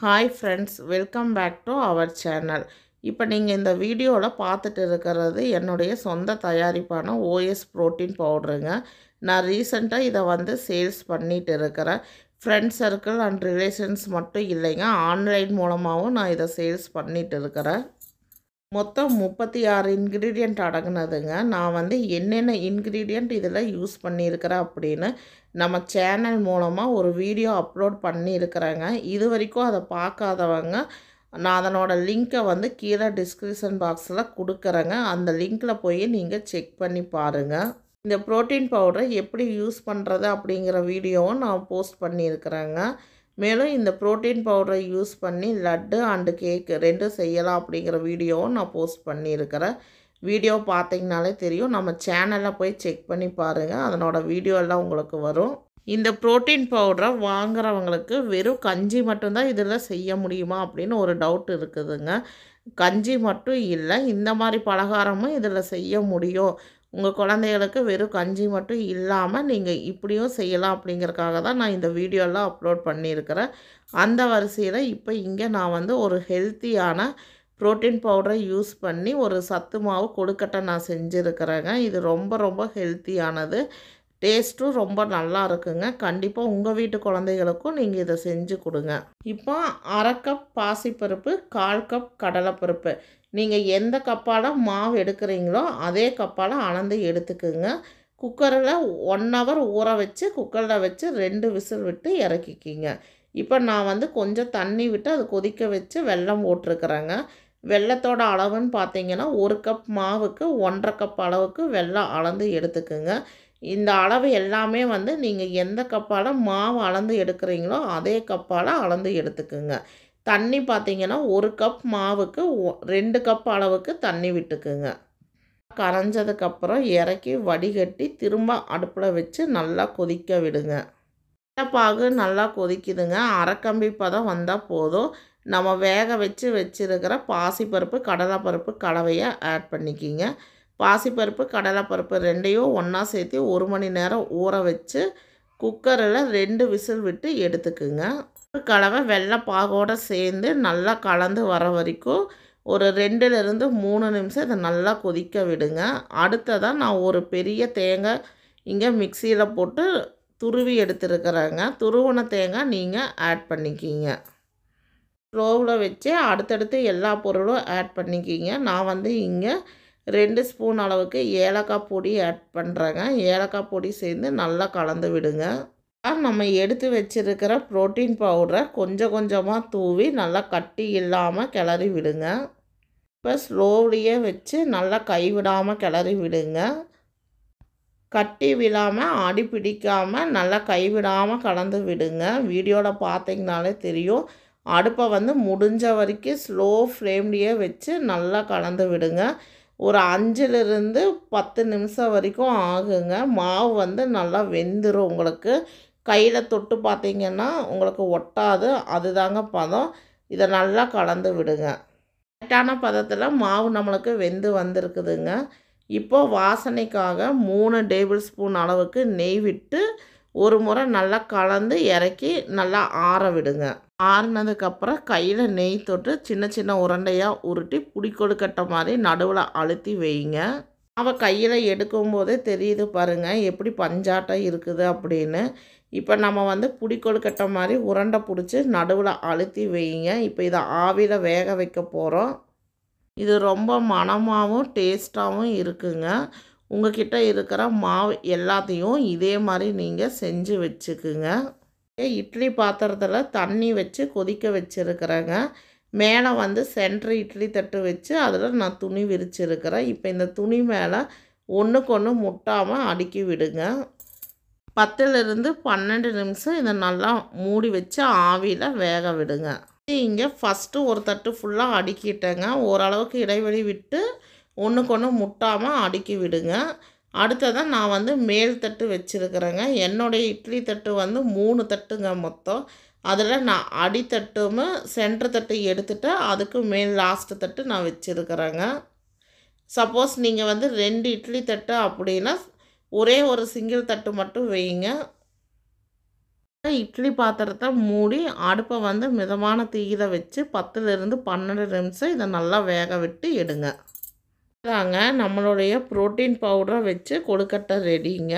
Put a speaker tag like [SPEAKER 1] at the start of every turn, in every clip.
[SPEAKER 1] Hi friends welcome back to our channel இப்போ நீங்கள் இந்த வீடியோவில் பார்த்துட்டு இருக்கிறது என்னுடைய சொந்த தயாரிப்பான ஓஎஸ் ப்ரோட்டீன் பவுடருங்க நான் ரீசெண்டாக இதை வந்து சேல்ஸ் பண்ணிட்டு இருக்கிறேன். ஃப்ரெண்ட்ஸ் சர்க்கிள் அண்ட் ரிலேஷன்ஸ் மட்டும் இல்லைங்க. ஆன்லைன் மூலமாகவும் நான் இதை சேல்ஸ் பண்ணிட்டு இருக்கிறேன். மொத்தம் முப்பத்தி ஆறு இன்க்ரீடியண்ட் அடங்குனதுங்க. நான் வந்து என்னென்ன இன்க்ரீடியண்ட் இதில் யூஸ் பண்ணியிருக்கிறேன் அப்படின்னு நம்ம சேனல் மூலமாக ஒரு வீடியோ அப்லோட் பண்ணியிருக்கிறேங்க. இது வரைக்கும் அதை பார்க்காதவங்க நான் அதனோட லிங்க்கை வந்து கீழே டிஸ்கிரிப்ஷன் பாக்ஸில் கொடுக்குறேங்க. அந்த லிங்க்கில் போய் நீங்கள் செக் பண்ணி பாருங்கள் இந்த ப்ரோட்டீன் பவுடரை எப்படி யூஸ் பண்ணுறது அப்படிங்கிற வீடியோவும் நான் போஸ்ட் பண்ணியிருக்கிறேங்க. மேலும் இந்த ப்ரோட்டீன் பவுடரை யூஸ் பண்ணி லட்டு அண்டு கேக் ரெண்டும் செய்யலாம் அப்படிங்கிற வீடியோவும் நான் போஸ்ட் பண்ணியிருக்கிறேன். வீடியோ பார்த்தீங்கனாலே தெரியும். நம்ம சேனலில் போய் செக் பண்ணி பாருங்கள் அதனோட வீடியோ எல்லாம் உங்களுக்கு வரும். இந்த ப்ரோட்டீன் பவுடரை வாங்குறவங்களுக்கு வெறும் கஞ்சி மட்டும்தான் இதில் செய்ய முடியுமா அப்படின்னு ஒரு டவுட் இருக்குதுங்க. கஞ்சி மட்டும் இல்லை இந்த மாதிரி பலகாரமும் இதில் செய்ய முடியும். உங்கள் குழந்தைகளுக்கு வெறும் கஞ்சி மட்டும் இல்லாமல் நீங்கள் இப்படியும் செய்யலாம் அப்படிங்கிறக்காக தான் நான் இந்த வீடியோலாம் அப்லோட் பண்ணியிருக்கிறேன். அந்த வரிசையில் இப்போ இங்கே நான் வந்து ஒரு ஹெல்த்தியான ப்ரோட்டீன் பவுடரை யூஸ் பண்ணி ஒரு சத்து மாவு கொழுக்கட்டை நான் செஞ்சுருக்கிறேங்க. இது ரொம்ப ரொம்ப ஹெல்த்தியானது டேஸ்ட்டும் ரொம்ப நல்லா இருக்குங்க. கண்டிப்பாக உங்கள் வீட்டு குழந்தைகளுக்கும் நீங்கள் இதை செஞ்சு கொடுங்க. இப்போ அரை கப் பாசிப்பருப்பு கால் கப் கடலைப்பருப்பு. நீங்கள் எந்த கப்பால் மாவு எடுக்கிறீங்களோ அதே கப்பால் அளந்து எடுத்துக்குங்க. குக்கரில் ஒன் ஹவர் ஊற வச்சு குக்கரில் வச்சு ரெண்டு விசில் விட்டு இறக்கிக்கிங்க. இப்போ நான் வந்து கொஞ்சம் தண்ணி விட்டு அது கொதிக்க வச்சு வெல்லம் போட்டிருக்கிறேங்க. வெள்ளத்தோட அளவுன்னு பார்த்தீங்கன்னா ஒரு கப் மாவுக்கு ஒன்றரை கப் அளவுக்கு வெள்ளம் அளந்து எடுத்துக்குங்க. இந்த அளவு எல்லாமே வந்து நீங்கள் எந்த கப்பால் மாவு அளந்து எடுக்கிறீங்களோ அதே கப்பால் அளந்து எடுத்துக்குங்க. தண்ணி பார்த்தீங்கன்னா ஒரு கப் மாவுக்கு ரெண்டு கப் அளவுக்கு தண்ணி விட்டுக்குங்க. கரைஞ்சதுக்கப்புறம் இறக்கி வடிகட்டி திரும்ப அடுப்பில் வச்சு நல்லா கொதிக்க விடுங்க. பாகு நல்லா கொதிக்குதுங்க. அரைக்கம்பி பதம் வந்தால் போதும். நம்ம வேக வச்சு வச்சுருக்கிற பாசிப்பருப்பு கடலைப்பருப்பு கலவையை ஆட் பண்ணிக்கிங்க. பாசிப்பருப்பு கடலைப்பருப்பு ரெண்டையும் ஒன்றா சேர்த்து ஒரு மணி நேரம் ஊற வச்சு குக்கரில் ரெண்டு விசில் விட்டு எடுத்துக்குங்க. கலவை வெள்ளை பாகோடு சேர்ந்து நல்லா கலந்து வர வரைக்கும் ஒரு ரெண்டுலேருந்து மூணு நிமிஷம் இதை நல்லா கொதிக்க விடுங்க. அடுத்ததாக நான் ஒரு பெரிய தேங்காய் இங்கே மிக்சியில் போட்டு துருவி எடுத்துருக்குறேங்க. துருவன தேங்காய் நீங்கள் ஆட் பண்ணிக்கிங்க. ஸ்லோவில் வச்சு அடுத்தடுத்து எல்லா பொருளும் ஆட் பண்ணிக்கிங்க. நான் வந்து இங்கே ரெண்டு ஸ்பூன் அளவுக்கு ஏலக்காய் பொடி ஆட் பண்ணுறேங்க ஏலக்காய் பொடி சேர்ந்து நல்லா கலந்து விடுங்க. நம்ம எடுத்து வச்சுருக்கிற ப்ரோட்டீன் பவுடரை கொஞ்சம் கொஞ்சமாக தூவி நல்லா கட்டி இல்லாமல் கிளறி விடுங்க. இப்போ ஸ்லோவிலேயே வச்சு நல்லா கைவிடாமல் கிளறி விடுங்க. கட்டி விழாமல் அடி பிடிக்காமல் நல்லா கைவிடாமல் கலந்து விடுங்க. வீடியோவில் பார்த்தீங்கனாலே தெரியும். அடுப்பை வந்து முடிஞ்ச வரைக்கும் ஸ்லோ ஃப்ளேம்லேயே வச்சு நல்லா கலந்து விடுங்க. ஒரு அஞ்சுலேருந்து பத்து நிமிஷம் வரைக்கும் ஆகுங்க. மாவு வந்து நல்லா வெந்துடும் உங்களுக்கு. கையில் தொட்டு பார்த்தீங்கன்னா உங்களுக்கு ஒட்டாது. அதுதாங்க பதம். இதை நல்லா கலந்து விடுங்க. கரெக்டான பதத்தில் மாவு நம்மளுக்கு வெந்து வந்திருக்குதுங்க. இப்போது வாசனைக்காக மூணு டேபிள் ஸ்பூன் அளவுக்கு நெய் விட்டு ஒரு முறை நல்லா கலந்து இறக்கி நல்லா ஆற விடுங்க. ஆறினதுக்கப்புறம் கையில் நெய் தொட்டு சின்ன சின்ன உருண்டையாக உருட்டி புடி கொடுக்கட்ட மாதிரி நடுவில் அழுத்தி வைங்க. அவள் கையில் எடுக்கும்போதே தெரியுது பாருங்கள் எப்படி பஞ்சாட்டம் இருக்குது அப்படின்னு. இப்போ நம்ம வந்து புடி கொழுக்கட்டை மாதிரி உருண்டை பிடிச்சி நடுவில் அழுத்தி வைங்க. இப்போ இதை ஆவியில் வேக வைக்க போகிறோம் இது ரொம்ப மணமாகவும் டேஸ்ட்டாகவும் இருக்குங்க. உங்ககிட்ட இருக்கிற மாவு எல்லாத்தையும் இதே மாதிரி நீங்கள் செஞ்சு வச்சுக்குங்க. இட்லி பாத்திரத்தில் தண்ணி வச்சு கொதிக்க வச்சுருக்குறேங்க. மேலே வந்து சென்ட்ரு இட்லி தட்டு வச்சு அதில் நான் துணி விரிச்சிருக்கிறேன். இப்போ இந்த துணி மேலே ஒன்றுக்கு ஒன்று முட்டாமல் அடுக்கி விடுங்க. பத்துலேருந்து பன்னெண்டு நிமிஷம் இதை நல்லா மூடி வச்சு ஆவியில் வேக விடுங்க. இங்கே ஃபஸ்ட்டு ஒரு தட்டு ஃபுல்லாக அடுக்கிட்டேங்க. ஓரளவுக்கு இடைவெளி விட்டு ஒன்றுக்கு ஒன்று முட்டாமல் அடுக்கி விடுங்க. அடுத்ததான் நான் வந்து மேல் தட்டு வச்சுருக்கிறேங்க. என்னுடைய இட்லி தட்டு வந்து மூணு தட்டுங்க மொத்தம். அதில் நான் அடித்தட்டும் சென்ட்ரு தட்டு எடுத்துட்டு அதுக்கு மேல் லாஸ்ட்டு தட்டு நான் வச்சுருக்கிறேங்க. சப்போஸ் நீங்கள் வந்து ரெண்டு இட்லி தட்டு அப்படின்னா ஒரே ஒரு சிங்கிள் தட்டு மட்டும் வைங்க. இட்லி பாத்திரத்தை மூடி அடுப்பை வந்து மிதமான தீயில வச்சு பத்துலேருந்து பன்னெண்டு நிமிஷம் இதை நல்லா வேக விட்டு எடுங்க. தாங்க நம்மளுடைய ப்ரோட்டீன் பவுடரை வச்சு கொழுக்கட்டை ரெடிங்க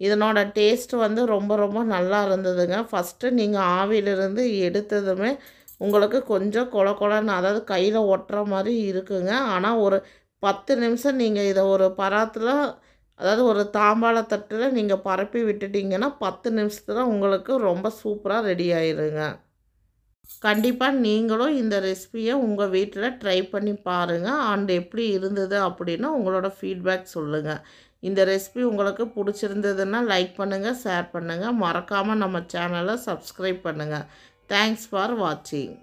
[SPEAKER 1] இதனோட டேஸ்ட் வந்து ரொம்ப ரொம்ப நல்லா இருந்ததுங்க. ஃபஸ்ட்டு நீங்கள் ஆவியிலிருந்து எடுத்ததுமே உங்களுக்கு கொஞ்சம் கொல கொலன்னு அதாவது கையில் ஒட்டுற மாதிரி இருக்குங்க. ஆனால் ஒரு பத்து நிமிஷம் நீங்கள் இதை ஒரு பராத்தில் அதாவது ஒரு தாம்பாளத்தட்டில் நீங்கள் பரப்பி விட்டுட்டிங்கன்னா பத்து நிமிஷத்தில் உங்களுக்கு ரொம்ப சூப்பராக ரெடி ஆயிருங்க. கண்டிப்பாக நீங்களும் இந்த ரெசிபியை உங்கள் வீட்டில் ட்ரை பண்ணி பாருங்கள் அண்ட் எப்படி இருந்தது அப்படின்னு உங்களோட ஃபீட்பேக் சொல்லுங்கள் இந்த ரெசிபி உங்களுக்கு பிடிச்சிருந்ததுன்னா லைக் பண்ணுங்கள் ஷேர் பண்ணுங்கள் மறக்காமல் நம்ம சேனலை சப்ஸ்கிரைப் பண்ணுங்கள் தேங்க்ஸ் ஃபார் வாட்சிங்